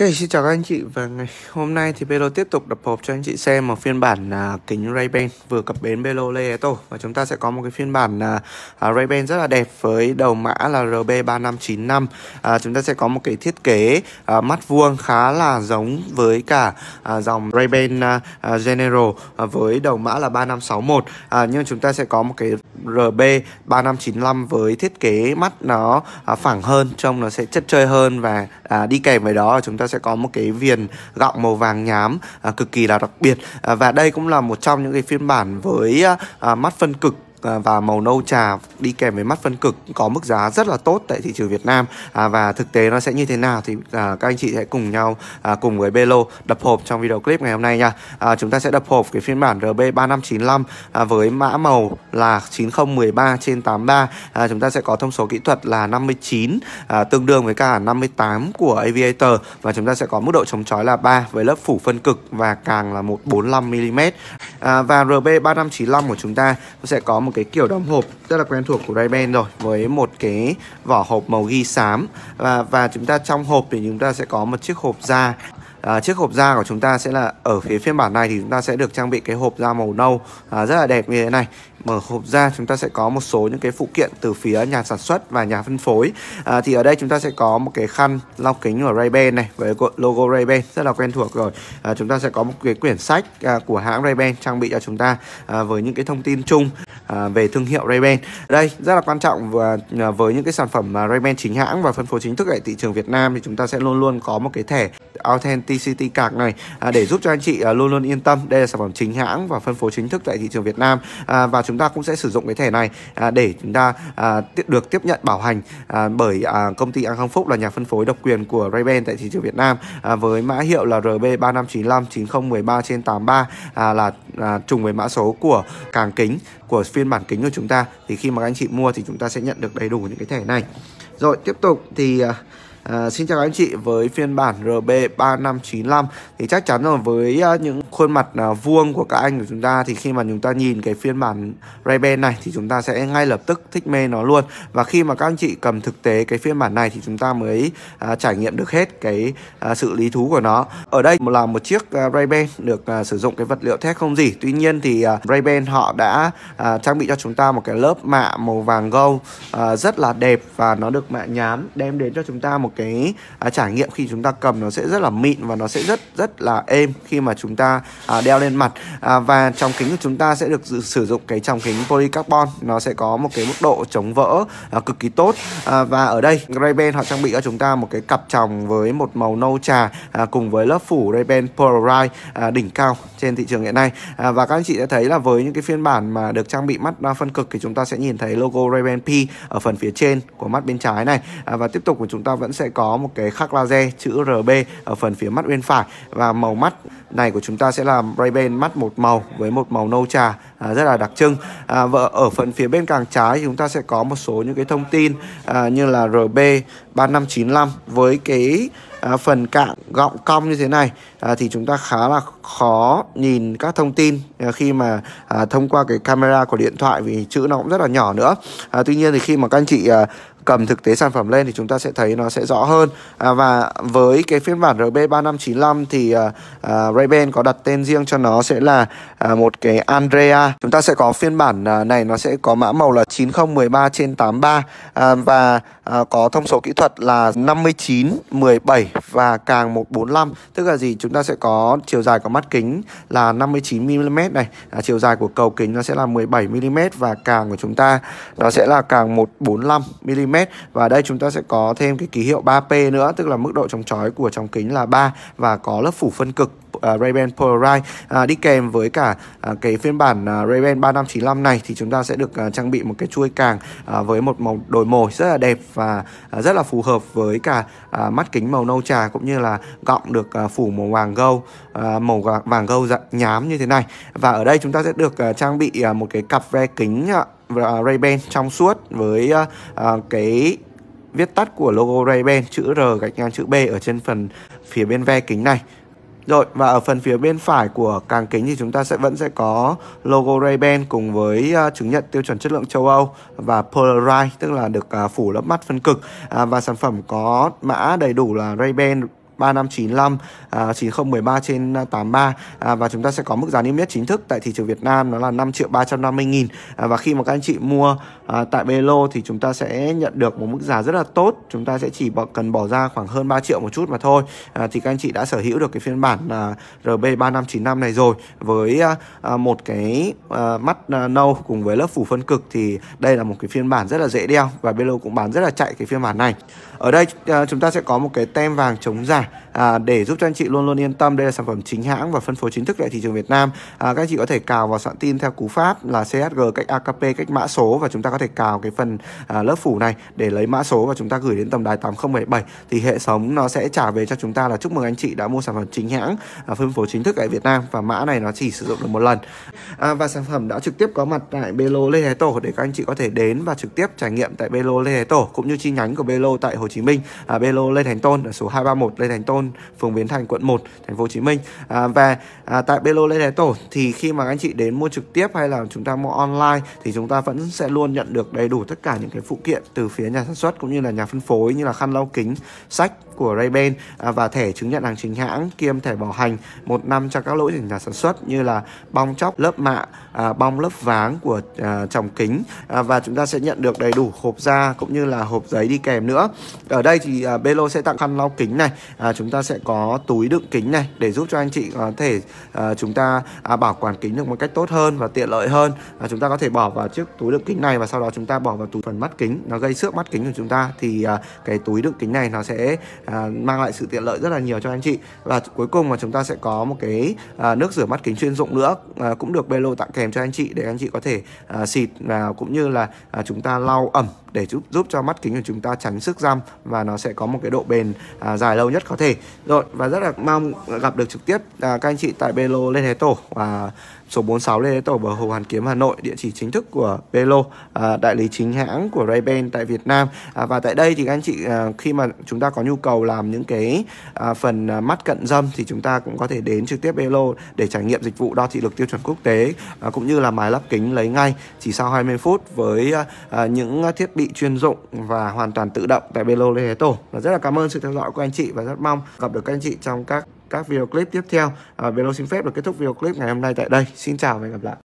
Ok, xin chào các anh chị. Và ngày hôm nay thì Belo tiếp tục đập hộp cho anh chị xem một phiên bản à, kính Ray-Ban vừa cập bến Belo Leto và chúng ta sẽ có một cái phiên bản à, à Ray-Ban rất là đẹp với đầu mã là RB3595 à, chúng ta sẽ có một cái thiết kế à, mắt vuông khá là giống với cả à, dòng Ray-Ban à, à, General à, với đầu mã là 3561 à, nhưng chúng ta sẽ có một cái RB3595 với thiết kế mắt nó à, phẳng hơn trông nó sẽ chất chơi hơn và à, đi kèm với đó chúng ta sẽ có một cái viền gọng màu vàng nhám à, cực kỳ là đặc biệt. À, và đây cũng là một trong những cái phiên bản với à, à mắt phân cực. À, và màu nâu trà đi kèm với mắt phân cực có mức giá rất là tốt tại thị trường Việt Nam. À, và thực tế nó sẽ như thế nào thì à, các anh chị sẽ cùng nhau à, cùng với Belo đập hộp trong video clip ngày hôm nay nha. À, chúng ta sẽ đập hộp cái phiên bản RB3595 à, với mã màu là 9013 trên 83 à, chúng ta sẽ có thông số kỹ thuật là 59 à, tương đương với cả 58 của Aviator. Và chúng ta sẽ có mức độ chống chói là 3 với lớp phủ phân cực và càng là 145mm à, và RB3595 của chúng ta sẽ có một một cái kiểu đóng hộp rất là quen thuộc của Ray-Ban rồi với một cái vỏ hộp màu ghi xám. Và và chúng ta trong hộp thì chúng ta sẽ có một chiếc hộp da. À, chiếc hộp da của chúng ta sẽ là ở phía phiên bản này thì chúng ta sẽ được trang bị cái hộp da màu nâu. À, rất là đẹp như thế này. Mở hộp ra chúng ta sẽ có một số những cái phụ kiện từ phía nhà sản xuất và nhà phân phối. À, thì ở đây chúng ta sẽ có một cái khăn lau kính của Ray-Ban này với logo Ray-Ban rất là quen thuộc rồi. À, chúng ta sẽ có một cái quyển sách à, của hãng Ray-Ban trang bị cho chúng ta à, với những cái thông tin chung à, về thương hiệu Ray-Ban. Đây rất là quan trọng và à, với những cái sản phẩm mà Ray-Ban chính hãng và phân phối chính thức tại thị trường Việt Nam thì chúng ta sẽ luôn luôn có một cái thẻ Authenticity Card này à, để giúp cho anh chị à, luôn luôn yên tâm. Đây là sản phẩm chính hãng và phân phối chính thức tại thị trường Việt Nam à, và chúng ta cũng sẽ sử dụng cái thẻ này à, để chúng ta à, được tiếp nhận bảo hành à, bởi à, công ty An Khang Phúc là nhà phân phối độc quyền của Ray-Ban tại thị trường Việt Nam à, với mã hiệu là RB3595 9013 trên 83 à, là à, trùng với mã số của càng kính của phiên bản kính của chúng ta, thì khi mà các anh chị mua thì chúng ta sẽ nhận được đầy đủ những cái thẻ này. Rồi, tiếp tục thì à, à, xin chào các anh chị với phiên bản RB3595 thì chắc chắn rồi với uh, những khuôn mặt uh, vuông của các anh của chúng ta thì khi mà chúng ta nhìn cái phiên bản Ray-Ban này thì chúng ta sẽ ngay lập tức thích mê nó luôn. Và khi mà các anh chị cầm thực tế cái phiên bản này thì chúng ta mới uh, trải nghiệm được hết cái uh, sự lý thú của nó. Ở đây là một chiếc uh, Ray-Ban được uh, sử dụng cái vật liệu thép không gì. Tuy nhiên thì uh, Ray-Ban họ đã uh, trang bị cho chúng ta một cái lớp mạ màu vàng gold uh, rất là đẹp và nó được mạ nhám đem đến cho chúng ta một cái à, trải nghiệm khi chúng ta cầm nó sẽ rất là mịn và nó sẽ rất rất là êm khi mà chúng ta à, đeo lên mặt. À, và trong kính của chúng ta sẽ được sử dụng cái trong kính polycarbon. Nó sẽ có một cái mức độ chống vỡ à, cực kỳ tốt. À, và ở đây Ray-Ban họ trang bị cho chúng ta một cái cặp tròng với một màu nâu trà à, cùng với lớp phủ Ray-Ban Polaroid à, đỉnh cao trên thị trường hiện nay. À, và các anh chị sẽ thấy là với những cái phiên bản mà được trang bị mắt phân cực thì chúng ta sẽ nhìn thấy logo Ray-Ban P ở phần phía trên của mắt bên trái này. À, và tiếp tục của chúng ta vẫn sẽ có một cái khắc laser chữ RB ở phần phía mắt bên phải. Và màu mắt này của chúng ta sẽ là Ray-Ban mắt một màu với một màu nâu trà à, rất là đặc trưng. À, và ở phần phía bên càng trái chúng ta sẽ có một số những cái thông tin à, như là RB 3595 với cái à, phần cạn gọng cong như thế này. À, thì chúng ta khá là khó nhìn các thông tin à, khi mà à, thông qua cái camera của điện thoại vì chữ nó cũng rất là nhỏ nữa. À, tuy nhiên thì khi mà các anh chị à, cầm thực tế sản phẩm lên thì chúng ta sẽ thấy nó sẽ rõ hơn. À, và với cái phiên bản RB3595 thì uh, uh, Ray-Ban có đặt tên riêng cho nó sẽ là uh, một cái Andrea. Chúng ta sẽ có phiên bản uh, này nó sẽ có mã màu là 9013 trên 83 uh, và uh, có thông số kỹ thuật là 59 17 và càng 145 tức là gì? Chúng ta sẽ có chiều dài của mắt kính là 59 mm này à, chiều dài của cầu kính nó sẽ là 17 mm và càng của chúng ta nó sẽ là càng 145 mm và đây chúng ta sẽ có thêm cái ký hiệu 3P nữa tức là mức độ chống chói của trong kính là 3 và có lớp phủ phân cực à, uh, Ray-Ban Polarize uh, à, đi kèm với cả uh, cái phiên bản uh, Ray-Ban 3595 này thì chúng ta sẽ được uh, trang bị một cái chuôi càng uh, với một màu đồi mồi rất là đẹp và uh, rất là phù hợp với cả uh, mắt kính màu nâu trà cũng như là gọng được uh, phủ màu vàng gâu uh, màu vàng gâu dạng nhám như thế này. Và ở đây chúng ta sẽ được uh, trang bị uh, một cái cặp ve kính uh, À, Ray-Ban trong suốt với uh, cái viết tắt của logo Ray-Ban chữ R gạch ngang chữ B ở trên phần phía bên ve kính này. Rồi và ở phần phía bên phải của càng kính thì chúng ta sẽ vẫn sẽ có logo Ray-Ban cùng với uh, chứng nhận tiêu chuẩn chất lượng châu Âu và Polaroid tức là được uh, phủ lớp mắt phân cực. Uh, và sản phẩm có mã đầy đủ là Ray-Ban 3595 à, 9013 trên à, 83 à, và chúng ta sẽ có mức giá niêm yết chính thức tại thị trường Việt Nam nó là 5 triệu 350 nghìn. À, và khi mà các anh chị mua à, tại Belo thì chúng ta sẽ nhận được một mức giá rất là tốt. Chúng ta sẽ chỉ bỏ, cần bỏ ra khoảng hơn 3 triệu một chút mà thôi. À, thì các anh chị đã sở hữu được cái phiên bản à, RB3595 này rồi. Với à, à, một cái à, mắt à, nâu cùng với lớp phủ phân cực thì đây là một cái phiên bản rất là dễ đeo và Belo cũng bán rất là chạy cái phiên bản này ở đây à, chúng ta sẽ có một cái tem vàng chống giả à, để giúp cho anh chị luôn luôn yên tâm. Đây là sản phẩm chính hãng và phân phối chính thức tại thị trường Việt Nam. À, các anh chị có thể cào vào soạn tin theo cú pháp là CSG cách AKP cách mã số và chúng ta có thể cào cái phần à, lớp phủ này để lấy mã số và chúng ta gửi đến tổng đài 8077 thì hệ thống nó sẽ trả về cho chúng ta là chúc mừng anh chị đã mua sản phẩm chính hãng à, phân phối chính thức tại Việt Nam và mã này nó chỉ sử dụng được một lần. À, và sản phẩm đã trực tiếp có mặt tại Belo Lê Thái Tổ để các anh chị có thể đến và trực tiếp trải nghiệm tại Belo Lê Thái Tổ cũng như chi nhánh của Belo tại Hồ Chí Minh à, Belo Lê Thành Tôn ở số 231 Lê Thành Tôn phường Bến Thành quận 1 thành phố Hồ Chí Minh. À, và à, tại Belo Lê Thành Tôn thì khi mà anh chị đến mua trực tiếp hay là chúng ta mua online thì chúng ta vẫn sẽ luôn nhận được đầy đủ tất cả những cái phụ kiện từ phía nhà sản xuất cũng như là nhà phân phối như là khăn lau kính sách của Ray-Ban à, và thẻ chứng nhận hàng chính hãng kiêm thẻ bảo hành một năm cho các lỗi của nhà sản xuất như là bong chóc lớp mạ à, bong lớp váng của à, tròng kính. À, và chúng ta sẽ nhận được đầy đủ hộp da cũng như là hộp giấy đi kèm nữa ở đây thì à, Belo sẽ tặng khăn lau kính này. À, chúng ta sẽ có túi đựng kính này để giúp cho anh chị có thể à, chúng ta à, bảo quản kính được một cách tốt hơn và tiện lợi hơn. À, chúng ta có thể bỏ vào chiếc túi đựng kính này và sau đó chúng ta bỏ vào túi phần mắt kính. Nó gây xước mắt kính của chúng ta thì à, cái túi đựng kính này nó sẽ à, mang lại sự tiện lợi rất là nhiều cho anh chị. Và cuối cùng là chúng ta sẽ có một cái à, nước rửa mắt kính chuyên dụng nữa à, cũng được Belo tặng kèm cho anh chị để anh chị có thể à, xịt và cũng như là à, chúng ta lau ẩm để giúp giúp cho mắt kính của chúng ta tránh sức răm và nó sẽ có một cái độ bền à, dài lâu nhất có thể. Rồi và rất là mong gặp được trực tiếp à, các anh chị tại Belo Lê Thế Tổ và số 46 Lê Thế Tổ bờ Hồ Hoàn Kiếm Hà Nội địa chỉ chính thức của Belo à, đại lý chính hãng của Ray-Ban tại Việt Nam. À, và tại đây thì các anh chị à, khi mà chúng ta có nhu cầu làm những cái à, phần à, mắt cận dâm thì chúng ta cũng có thể đến trực tiếp Belo để trải nghiệm dịch vụ đo thị lực tiêu chuẩn quốc tế à, cũng như là mài lắp kính lấy ngay chỉ sau 20 phút với à, à, những thiết bị chuyên dụng và hoàn toàn tự động tại Belo Lê Thế Tổ. Và rất là cảm ơn sự theo dõi của anh chị và rất mong gặp được các anh chị trong các các video clip tiếp theo. Ờ, à, Velo xin phép được kết thúc video clip ngày hôm nay tại đây. Xin chào và hẹn gặp lại.